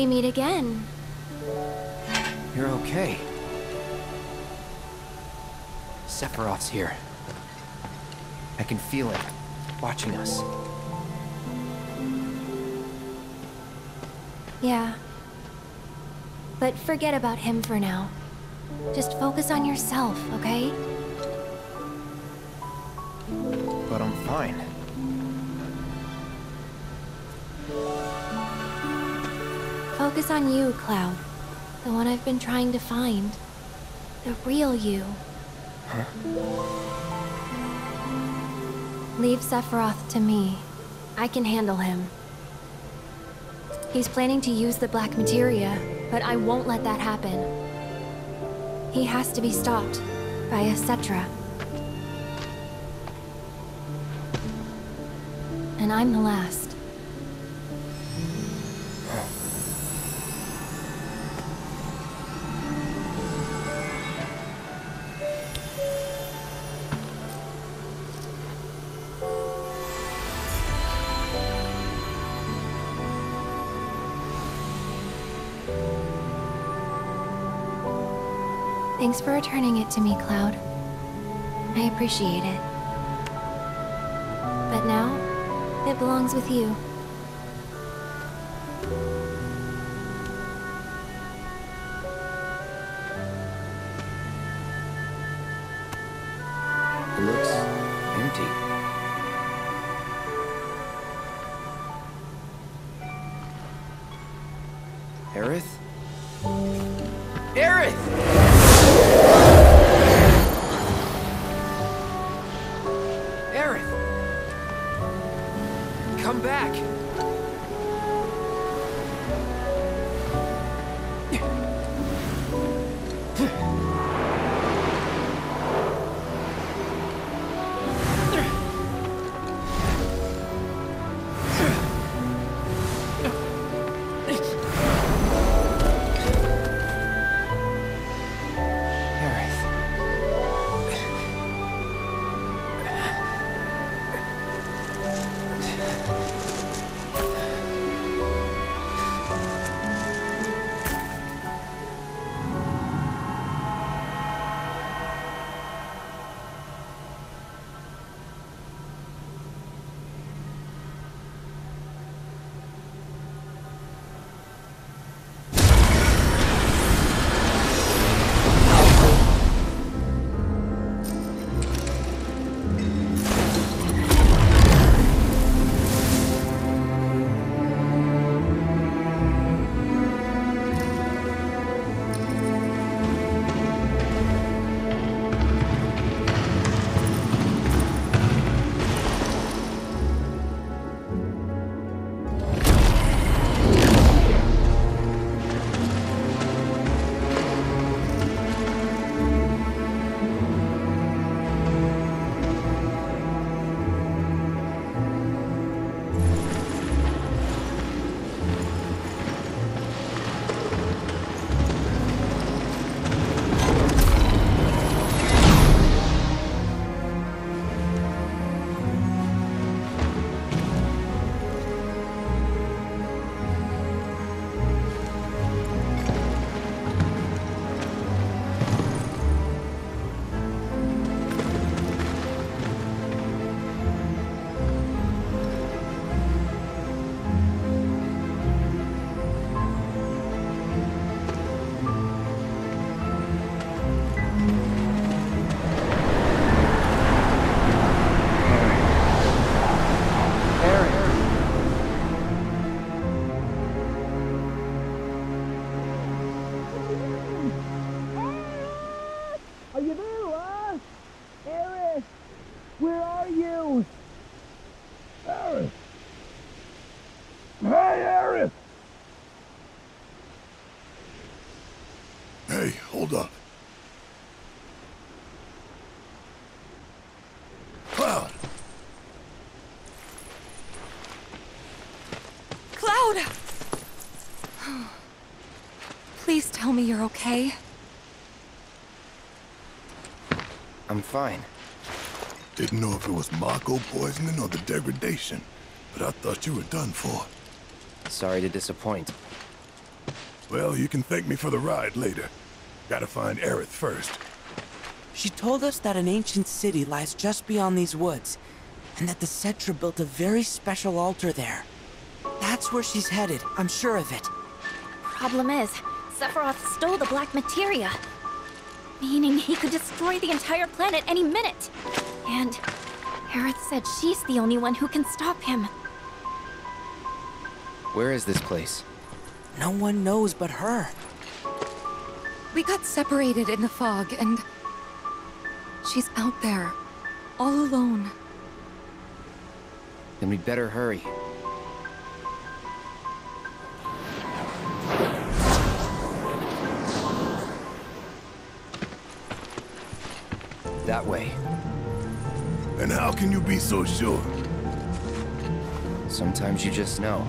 we meet again. You're okay. Sephiroth's here. I can feel it, watching us. Yeah. But forget about him for now. Just focus on yourself, okay? But I'm fine. Focus on you, Cloud. The one I've been trying to find. The real you. Huh? Leave Sephiroth to me. I can handle him. He's planning to use the Black Materia, but I won't let that happen. He has to be stopped by a Cetra. And I'm the last. Thanks for returning it to me, Cloud. I appreciate it. But now, it belongs with you. It looks empty. Aerith? Aerith! Come back! Aerith! Hey, Aerith! Hey, hold up. Cloud! Cloud! Please tell me you're okay. I'm fine. Didn't know if it was Mako poisoning or the degradation, but I thought you were done for. Sorry to disappoint. Well, you can thank me for the ride later. Gotta find Aerith first. She told us that an ancient city lies just beyond these woods, and that the Cetra built a very special altar there. That's where she's headed, I'm sure of it. Problem is, Sephiroth stole the black materia. Meaning he could destroy the entire planet any minute. And Aerith said she's the only one who can stop him. Where is this place? No one knows but her. We got separated in the fog, and... She's out there, all alone. Then we'd better hurry. That way. And how can you be so sure? Sometimes you just know.